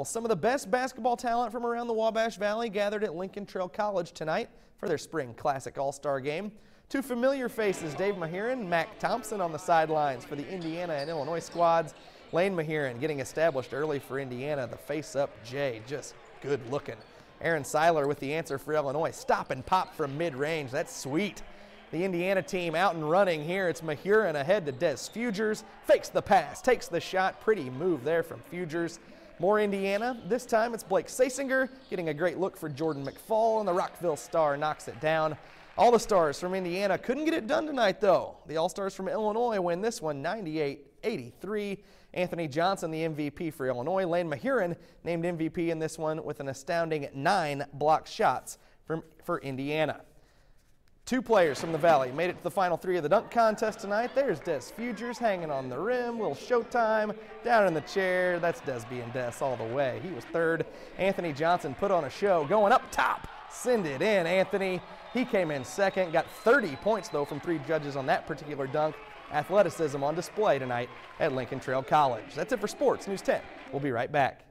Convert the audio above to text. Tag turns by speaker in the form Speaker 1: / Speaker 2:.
Speaker 1: Well, some of the best basketball talent from around the Wabash Valley gathered at Lincoln Trail College tonight for their Spring Classic All-Star Game. Two familiar faces, Dave Mahurin, Mac Thompson on the sidelines for the Indiana and Illinois squads. Lane Mahurin getting established early for Indiana. The face-up Jay, just good looking. Aaron Seiler with the answer for Illinois. Stop and pop from mid-range. That's sweet. The Indiana team out and running here. It's Mahurin ahead to Des Fugers. Fakes the pass, takes the shot. Pretty move there from Fugers. More Indiana. This time it's Blake Sasinger getting a great look for Jordan McFall, and the Rockville Star knocks it down. All the stars from Indiana couldn't get it done tonight, though. The All Stars from Illinois win this one 98 83. Anthony Johnson, the MVP for Illinois. Lane Mahurin named MVP in this one with an astounding nine block shots from, for Indiana. Two players from the Valley made it to the final three of the dunk contest tonight. There's Des Fugers hanging on the rim, little showtime, down in the chair. That's Desby and Des all the way. He was third. Anthony Johnson put on a show, going up top. Send it in, Anthony. He came in second, got 30 points though from three judges on that particular dunk. Athleticism on display tonight at Lincoln Trail College. That's it for Sports News 10. We'll be right back.